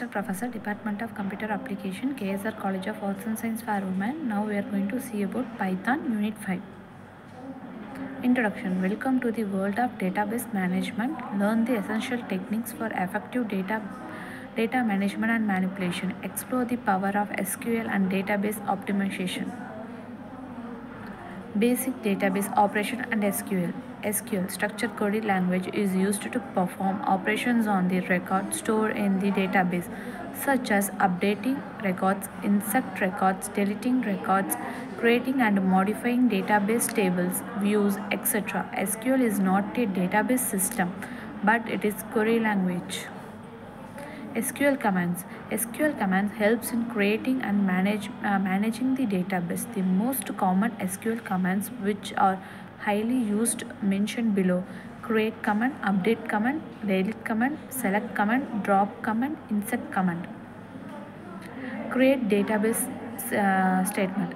Assistant Professor, Department of Computer Application, KSR College of Arts and Science for Women. Now we are going to see about Python Unit 5. Introduction Welcome to the world of database management. Learn the essential techniques for effective data data management and manipulation. Explore the power of SQL and database optimization. Basic database operation and SQL. SQL structured query language is used to perform operations on the record stored in the database such as updating records, insert records, deleting records, creating and modifying database tables, views, etc. SQL is not a database system but it is query language. SQL commands. SQL commands helps in creating and manage uh, managing the database. The most common SQL commands which are highly used mentioned below. Create command, update command, delete command, select command, drop command, insert command. Create database uh, statement.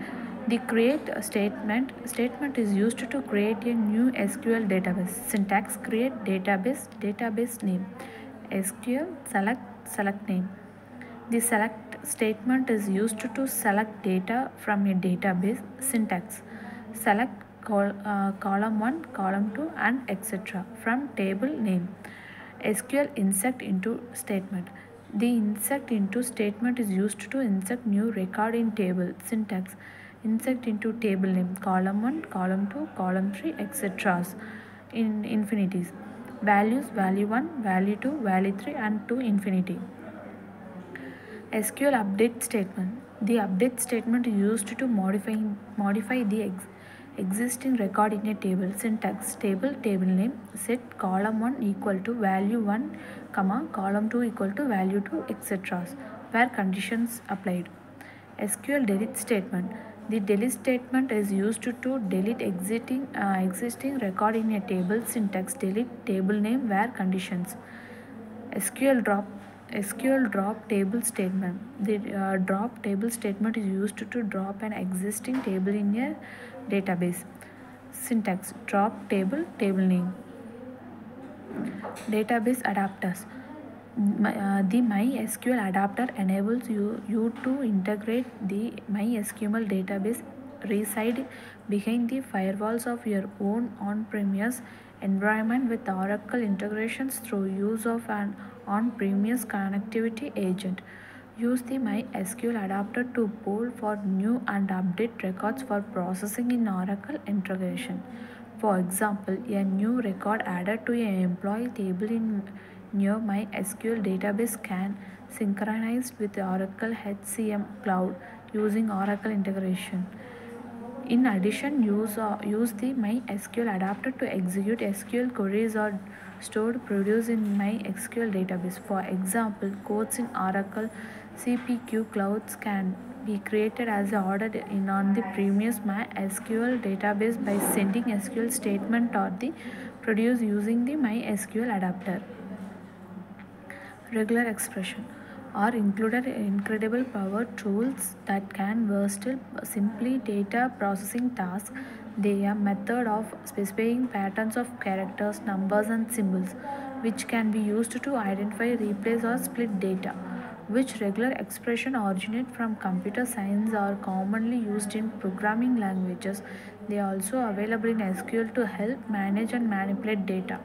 The create statement statement is used to create a new SQL database. Syntax create database database name. SQL select select name. The select statement is used to select data from a database syntax. Select col, uh, column 1, column 2 and etc. from table name. SQL insert into statement. The insert into statement is used to insert new record in table syntax. Insert into table name column 1, column 2, column 3 etc. in infinities. Values value 1, value 2, value 3 and to infinity. SQL update statement. The update statement used to modify modify the ex, existing record in a table. Syntax table table name set column 1 equal to value 1 comma column 2 equal to value 2 etc. where conditions applied. SQL delete statement. The delete statement is used to, delete existing uh, existing record in a table. Syntax delete table name where conditions. SQL drop SQL drop table statement. The uh, drop table statement is used to drop an existing table in a database. Syntax drop table table name. Database adapters. Uh, the MySQL adapter enables you, you to integrate the MySQL database reside behind the firewalls of your own on-premise environment with Oracle integrations through use of an on-premise connectivity agent. Use the MySQL adapter to pull for new and update records for processing in Oracle integration. For example, a new record added to an employee table in near MySQL database can synchronize with the Oracle HCM Cloud using Oracle integration. In addition, use, uh, use the MySQL adapter to execute SQL queries or stored produce in MySQL database. For example, quotes in Oracle CPQ clouds can be created as ordered in on the previous MySQL database by sending SQL statement or the produce using the MySQL adapter. Regular expression are included incredible power tools that can versatile simply data processing tasks. They are method of specifying patterns of characters, numbers and symbols which can be used to identify, replace or split data. Which regular expression originate from computer science are commonly used in programming languages. They are also available in SQL to help manage and manipulate data.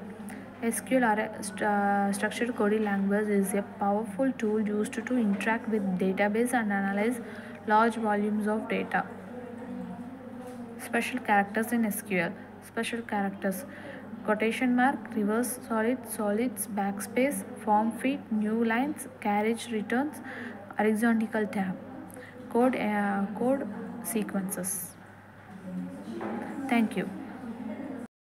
SQL or st uh, structured query language is a powerful tool used to, to interact with database and analyze large volumes of data. Special characters in SQL. Special characters. Quotation mark, reverse solid, solidus, backspace, form feed, new lines, carriage returns, horizontal tab. Code, uh, code sequences. Thank you.